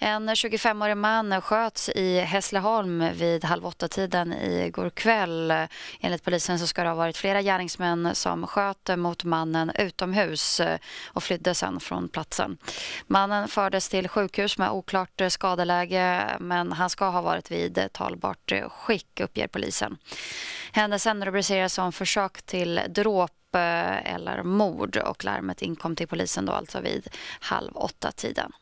En 25-årig man sköts i Hässleholm vid halv åtta-tiden igår kväll. Enligt polisen så ska det ha varit flera gärningsmän som sköt mot mannen utomhus och flydde sen från platsen. Mannen fördes till sjukhus med oklart skadeläge men han ska ha varit vid talbart skick, uppger polisen. Händelsen rubriceras som försök till dråp eh, eller mord och larmet inkom till polisen då alltså vid halv åtta-tiden.